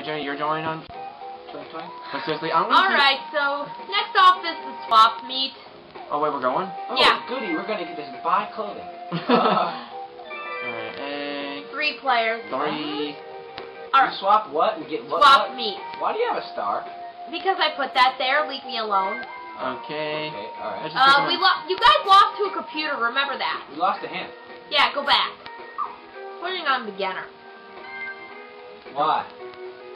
wait, Jenny, you're joining on. Twenty twenty. But seriously, I'm gonna. Alright, so next off is the swap meet. Oh wait, we're going. Oh, Yeah. goody, we're gonna get this buy clothing. Alright, a Three players. three. You Alright, swap what and get what? swap what? meet. Why do you have a star? Because I put that there, leave me alone. Okay. Okay, alright. Uh, we a- lo- you guys lost to a computer, remember that. We lost a hand. Yeah, go back. Putting on beginner. Why?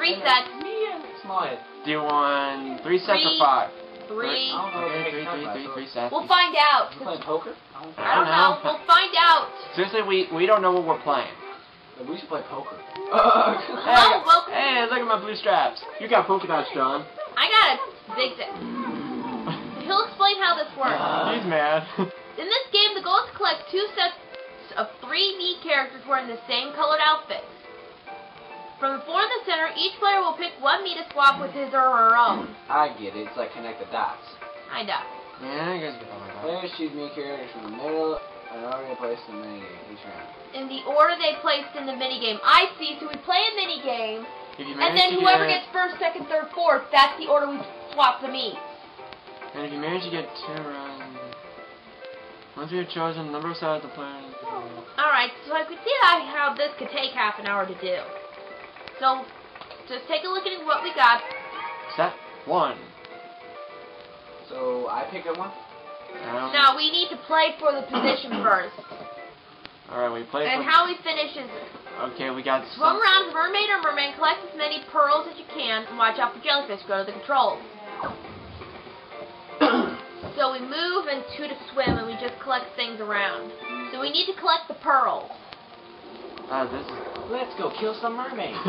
Three sets, Me and small head. Do you want three sets Three. or five? three. I don't Okay, to three, make three, about three, it. three sets. We'll find out. You playing poker? I don't I don't know. We'll find out. Seriously, we we don't know what we're playing. We should play poker. Hey, Well, well- hey, look at my blue straps. You got polka dots, John. I got a big set. He'll explain how this works. He's mad. In this game, the goal is to collect two sets of three Mii characters wearing the same colored outfits. From the four in the center, each player will pick one Mii to swap with his or her own. I get it. It's like connect the dots. I know. yeah, I guess we don't like that. Players choose Mii characters from the middle and already placed in the minigame each round. In the order they placed in the minigame. I see, so we play a minigame, If you and then whoever get, gets first, second, third, fourth, that's the order we swap the meat. and if you manage to get two rounds, once we have chosen the number of sides the player. Alright, so I could see how, how this could take half an hour to do. So, just take a look at what we got. Set one. So I pick up one. Um, Now, we need to play for the position first. All right, we play. And for- how we finish is Okay, we got swim some. around mermaid or merman, collect as many pearls as you can, and watch out for jellyfish. Go to the controls. so we move and two to swim, and we just collect things around. So we need to collect the pearls. Ah, this Let's go kill some mermaids.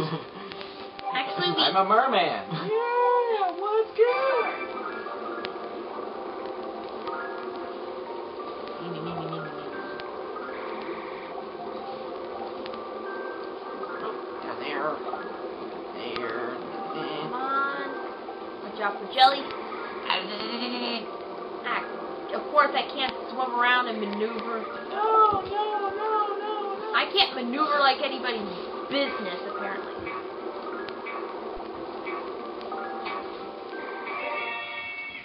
Actually, we I'm a merman. Yeah, what's good? Down there. There. come on. Watch out for jelly. Ah, of course, I can't swim around and maneuver. No, no, no, no, no. I can't maneuver like anybody's business, apparently.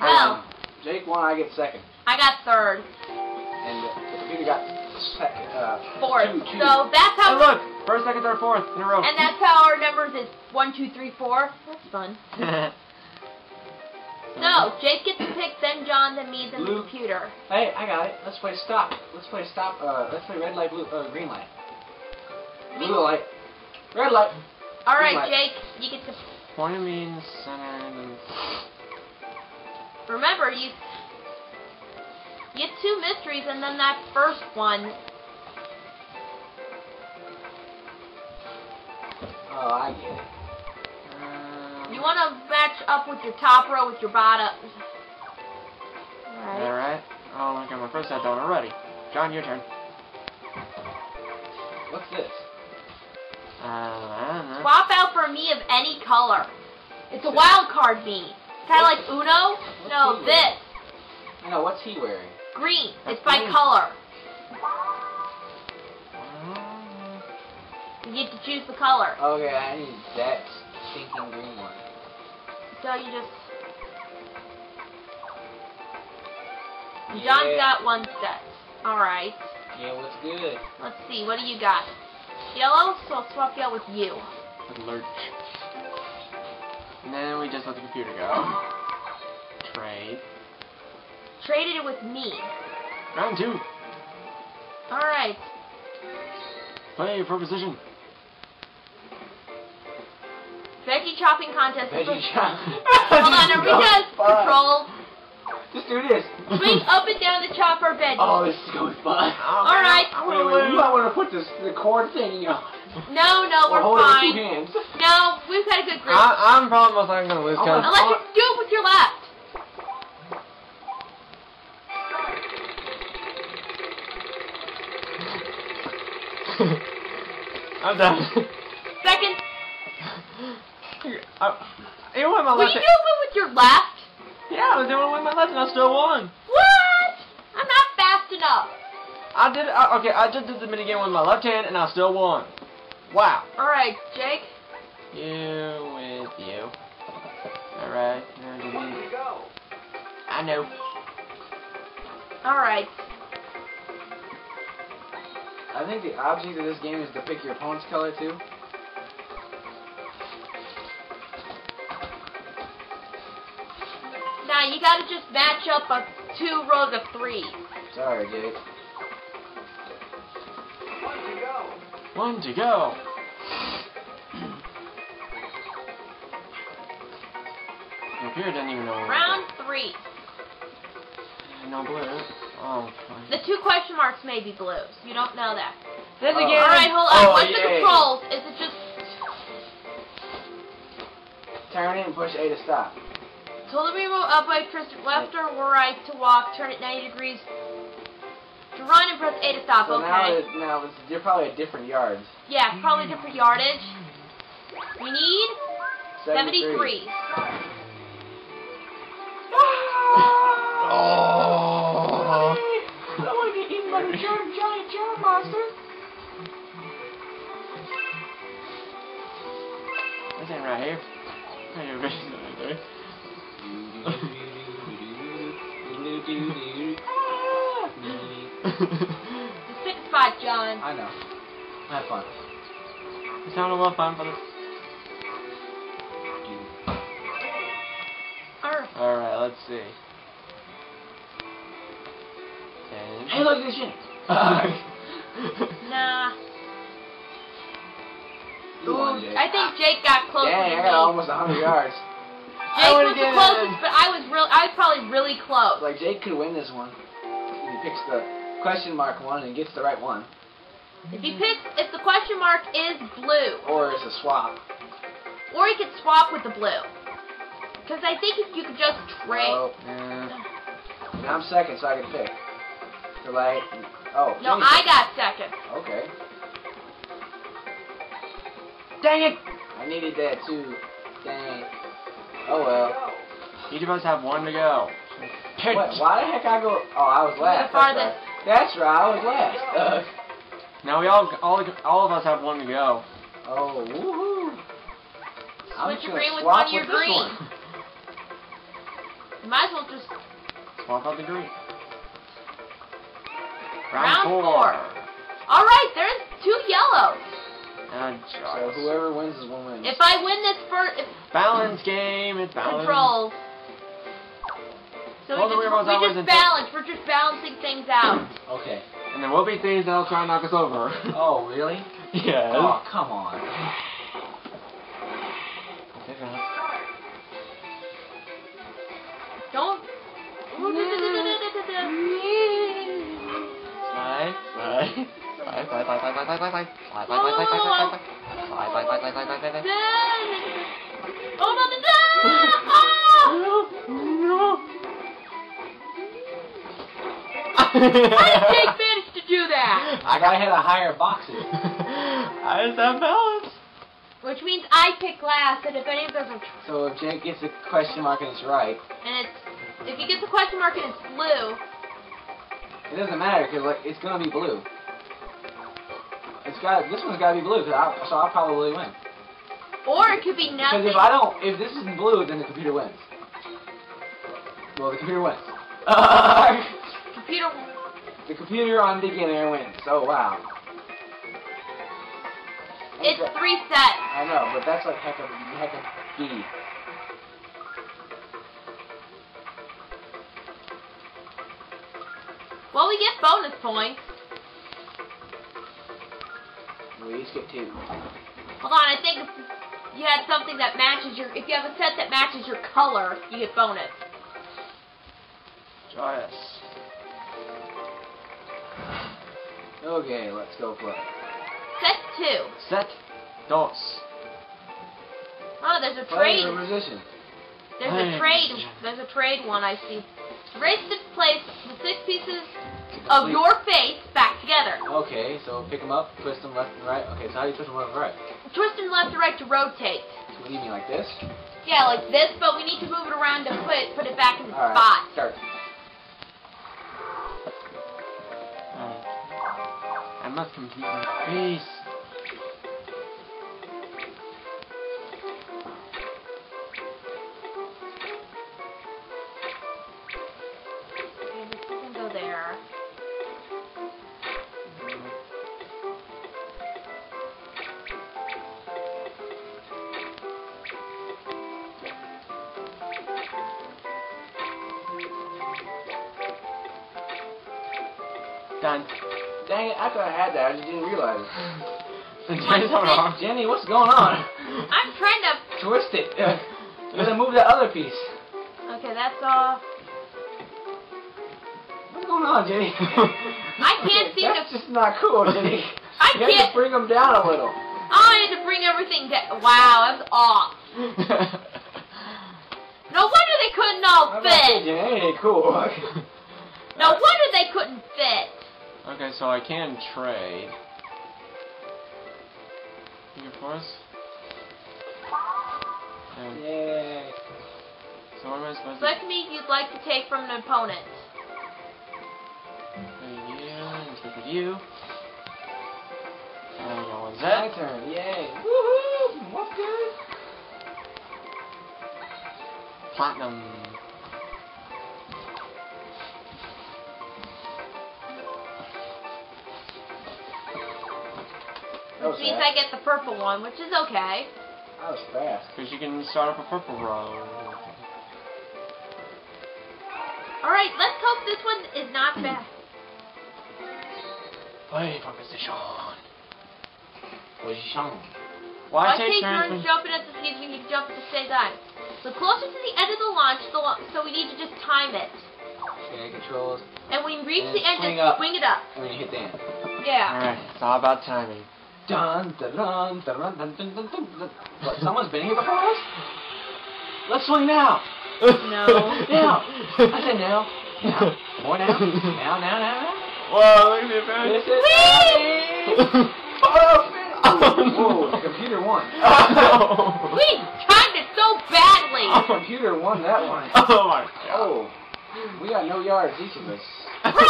Well, Jake won, I get second. I got third, And uh, the computer got second. Uh, fourth. two, two. So that's how. look! First, second, third, fourth in a row. And that's how our numbers is one, two, three, four. That's fun. So Jake gets to pick, then John, then me, then the computer. Hey, I got it. Let's play stop. Let's play stop. Uh, let's play red light, blue, uh, green light. Blue light. Red light. All right, light. Jake, you get to. Point means center and Remember, you. You get two mysteries, and then that first one. Oh, I get it. uh, You want to match up with your top row with your bottom. Alright. Alright. Oh, I got my first set done already. John, your turn. What's this? Uh. Swap out for Mii of any color. It's a wild card Mii. Kind of like Uno. No, this. know. What's he wearing? Green. That's It's by green. color. Uh, You get to choose the color. Okay, I need that stinking green one. So you just. John's Yeah. got one set. Alright. Yeah, what's good? Let's see. What do you got? Yellow, so I'll swap you out with you. Lurch. And then we just let the computer go. Trade. Traded it with me. Round two. Alright. Play for position. Veggie chopping contest. Veggie chop. Hold on, are we control? Just do this. Swing up and down the chopper bed. Oh, this is going fun. Alright. I Wait, wanna wait, you might want to put this the cord thing, you know. No, no, we're hold it fine. two hands. No, we've got a good grip. I, I'm probably most likely gonna lose I because wanna- Unless you do it with your left. I'm done. Second. I, even with my Will left you do hand, it with your left? Yeah, I was able to win my lesson. I still won. What? I'm not fast enough. I did. I, okay, I just did the minigame with my left hand, and I still won. Wow. All right, Jake. You with you. All right. Now go. I know. All right. I think the object of this game is to pick your opponent's color too. Now you gotta just match up a two rows of three. Sorry, Jake. One to go. One to go. Computer doesn't even know. Round three. No blues. Oh. The two question marks may be blues. You don't know that. Then Oh. again. Alright, hold on. Oh, What's the controls? Is it just Turn it and push A to stop. Total remote up by press left or right to walk, turn it 90 degrees to run and press A to stop, So now, okay? it, now it's, you're probably at different yards. Yeah, probably different yardage. We need 73. Oh. I want to get eaten by the germ, giant germ monster. This ain't right here. Ain't your vision right there. Just pick a spot, John. I know. Have fun. It's having a lot of fun, but Alright. Alright, let's see. Ten. Hey, look at this shit. Nah. You won, Jake. I eh? think Jake got close. Dang, than I got almost 100 yards. Jake was the closest, but I was real. I was probably really close. Like Jake could win this one if he picks the question mark one and gets the right one, If he picks, if the question mark is blue, or it's a swap. or he could swap with the blue. Because I think if you could just trade. Oh, Yeah. now I'm second, so I can pick. The light. Oh. no, I got second. Okay. Dang it! I needed that too. Dang. Oh well. Each of us have one to go. Pick. What? Why the heck I go? Oh, I was The last. That's right. That's right. I was last. Uh, Now we all, all, all of us have one to go. oh, woohoo! I'm Switch your green with one of your green. one. You might as well just Swap out the green. Round four. All right. There's two yellows. And So whoever wins is one win. If I win this first, balance game. It's balance. controls. So Well, we the just, remote's we just balance. We're just balancing things out. Okay. And there will be things that'll try and knock us over. Oh, really? Yeah. Oh, come on. Pick. Don't. Slide, slide. How did Jake manage to do that? I gotta hit a higher boxes. I just have balance. Which means I pick last, and if any of those are, So if Jake gets a question mark and it's right, and it's, if he gets a question mark and it's blue, it doesn't matter because like it's gonna be blue. It's got this one's gotta be blue, I, so I'll probably win. or it could be Because if I don't, if this isn't blue, then the computer wins. Well, the computer wins. Computer. the computer on beginner wins. Oh wow. It's Okay. three sets. I know, but that's like heck of heck of B. Well, we get bonus points. We each get two. Hold on, I think if you had something that matches your, if you have a set that matches your color, you get bonus. Joyous. Okay, let's go play. Set two. Set. Dos. Oh, there's a trade. for position. There's a trade. There's a trade one I see. Race to place the six pieces of your face back. Okay, so pick them up, twist them left and right. Okay, so how do you twist them left and right? Twist them left to right to rotate. So what do you mean, like this? Yeah, like this, but we need to move it around to put put it back in the Alright, spot. start. I must complete my face. Done. Dang it, I thought I had that. I just didn't realize. And Jenny's having a Jenny, what's going on? I'm trying to. Twist it. You gotta move that other piece. Okay, that's off. What's going on, Jenny? I can't see That's to. just not cool, Jenny. I you can't. to bring them down a little. Oh, I had to bring everything down. Wow, that's off. No wonder they couldn't all I'm about to say, fit. Jenny, cool. No wonder they couldn't fit. Okay, so I can trade. Finger force. And Yay. so what am I supposed to Select Mii you'd like to take from an opponent. Take you, and take with you. And go on My turn. Yay. Woohoo! What's good? Platinum. Which means. I get the purple one, which is okay. That was fast. Because you can start up a purple row. Alright, let's hope this one is not bad. Play for position. Position. Why Why take take turns? turns jumping at the speed when you can jump at the same time? The closer to the end of the launch, the lo- so we need to just time it. Okay, controls. And when we reach And the end, swing just up. swing it up. And then you hit the end. Yeah. Alright, it's all about timing dun dun dun dun dun dun dun dun. dun. What, someone's banging the us? Let's swing now. No. Now. I said now. Now. More now. Now. Now. Now. now. Wow, look at the advantage. This is Whee! Oh, Whoa, computer won. Oh. We timed it so badly. Oh. Computer won that one. Oh my god. Oh, we got no yards each of us. We're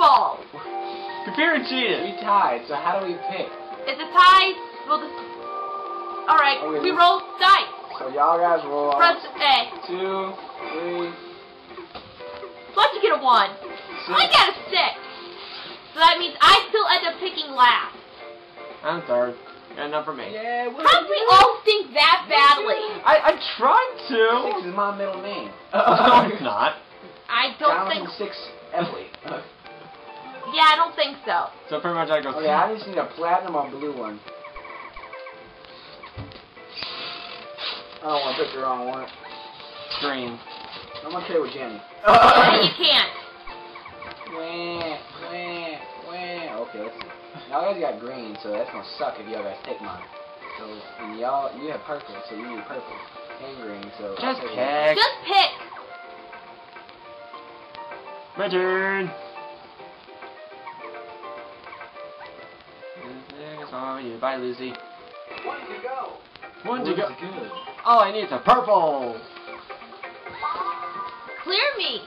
all. Computer cheated. We tied, so how do we pick? It's a tie. We'll just. All right, Oh, wait. we roll dice. So y'all guys roll Press out. A. Two, three, Let's get a one. I got a six. So that means I still end up picking last. I'm third. Got enough for me. Yeah, How do we all stink that badly? I, I tried to. Six to. is my middle name. no, it's not. I don't Jonathan think. Six Epley. Yeah, I don't think so. So pretty much I go. Oh, okay, I just need a platinum or blue one. I don't want to pick the wrong one. green. I'm gonna trade with Jenny. Yeah, you can't. Wah, wah, wah. Okay, let's see. Y'all guys got green, so that's gonna suck if y'all guys take mine. So, and y'all, you have purple, so you need purple and green. So Just pick. Just pick. My turn. It's all you. Bye, Lucy. One to go. One to go. Good. Oh, all I need is a purple. Clear Mii.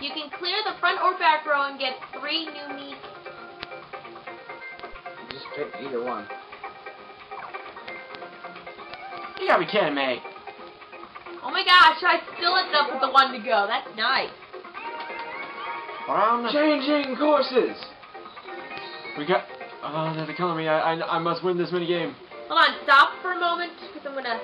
You can clear the front or back row and get three new meat. Just pick either one. You gotta be kidding me. Oh my gosh, I still ended up with the one to go. That's nice. Brown. Changing courses. We got. Oh, they're killing me. I, I, I must win this mini game. Hold on, stop for a moment because I'm gonna